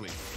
quickly.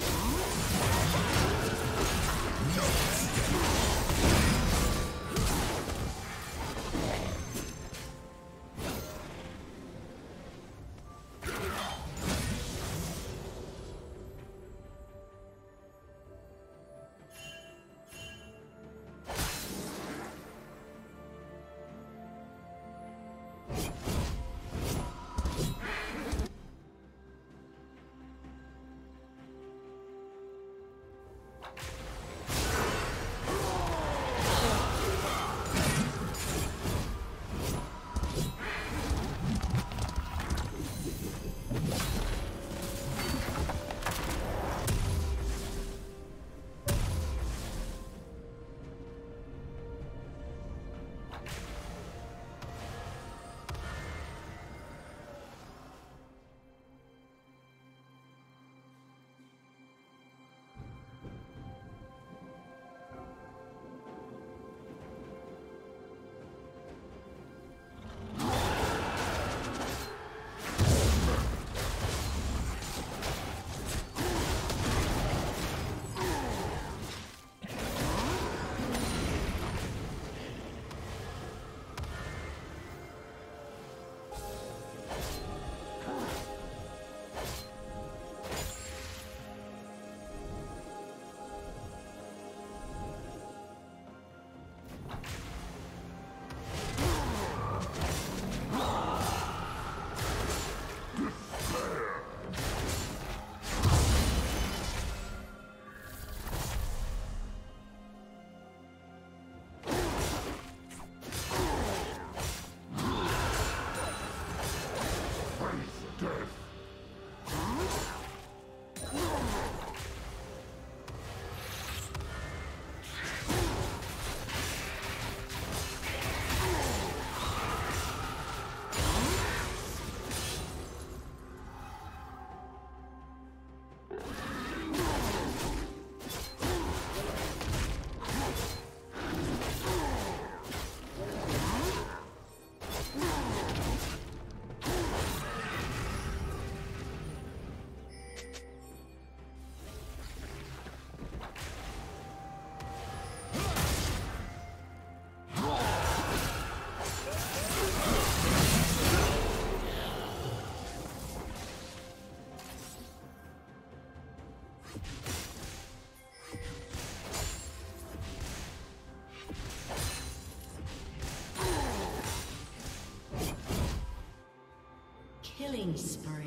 Killing spree.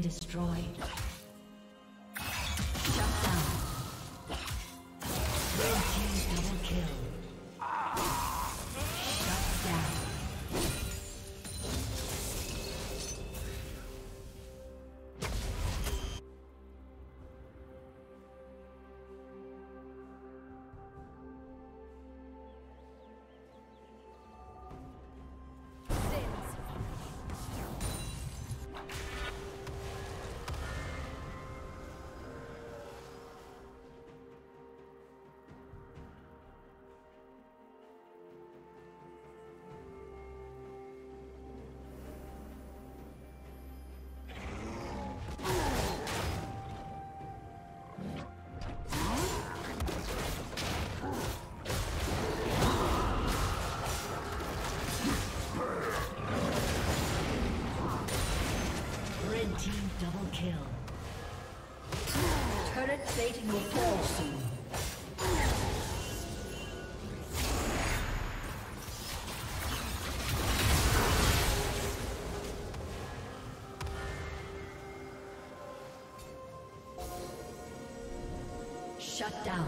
Destroyed. Dating will fall soon. Shut down.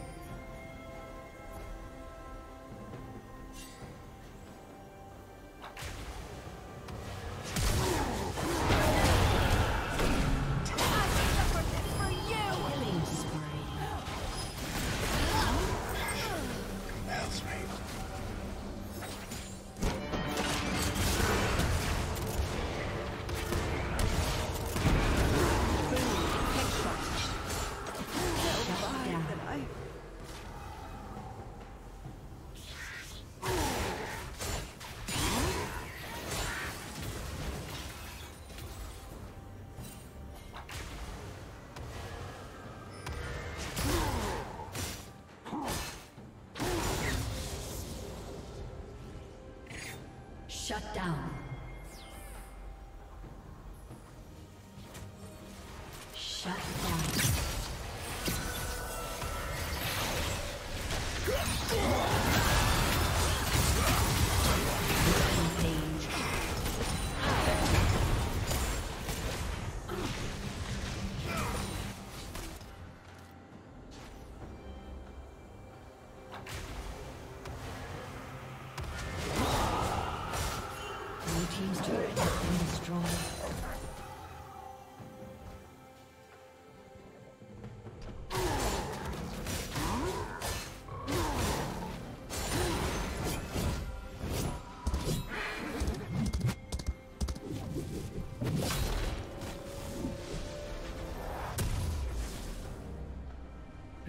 Shut down.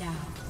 down.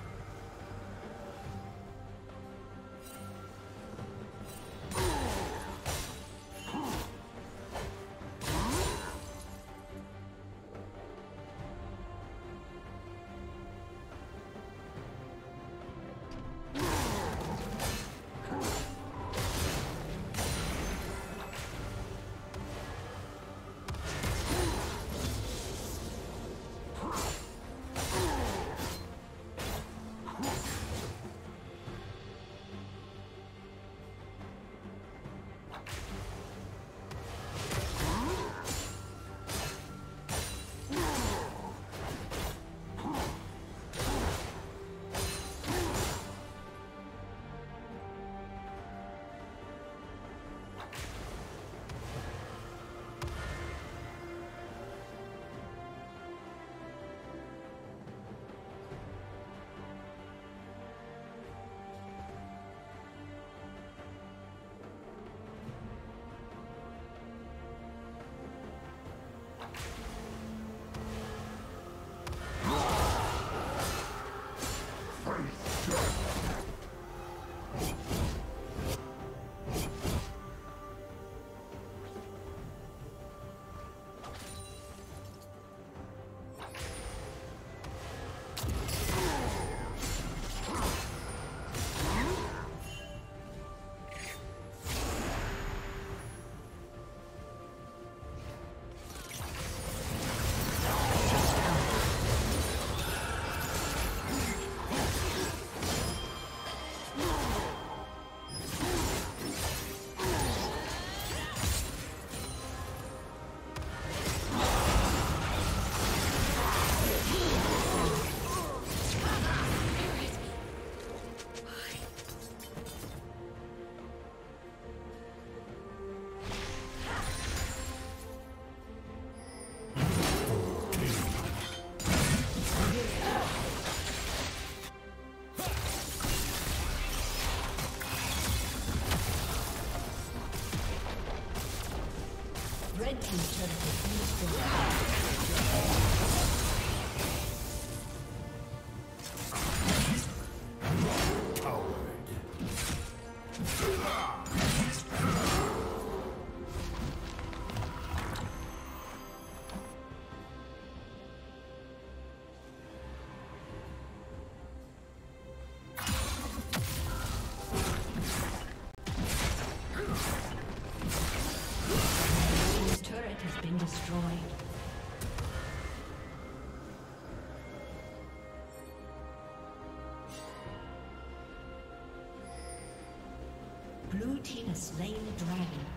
Slain the dragon.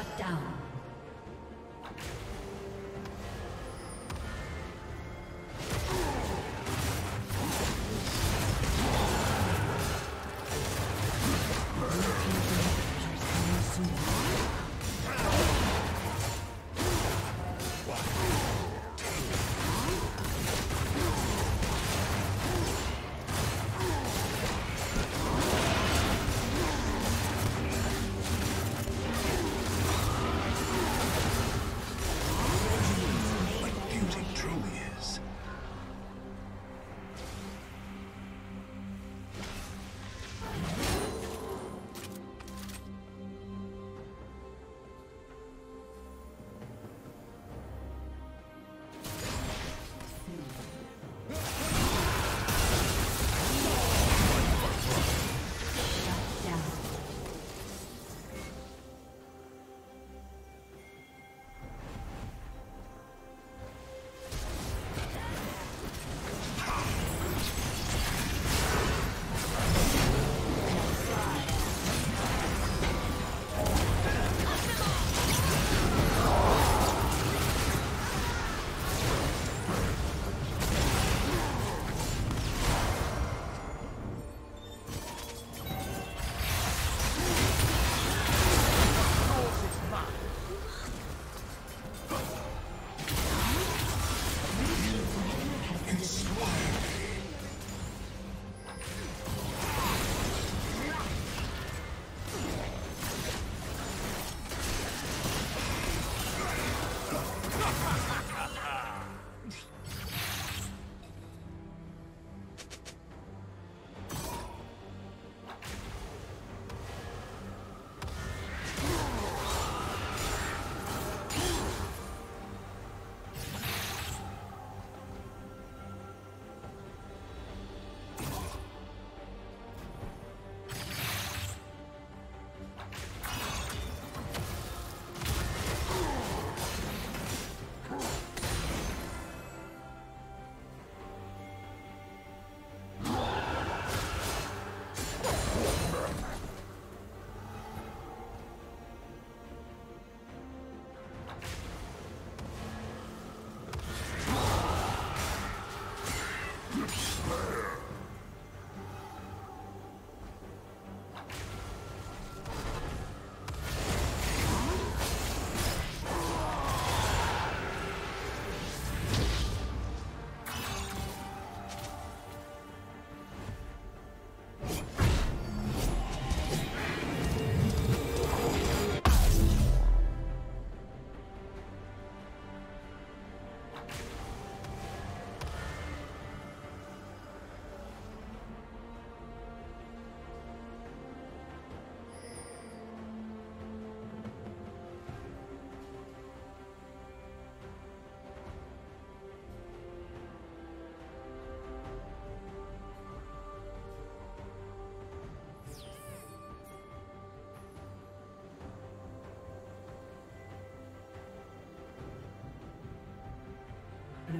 Shut down. Despair.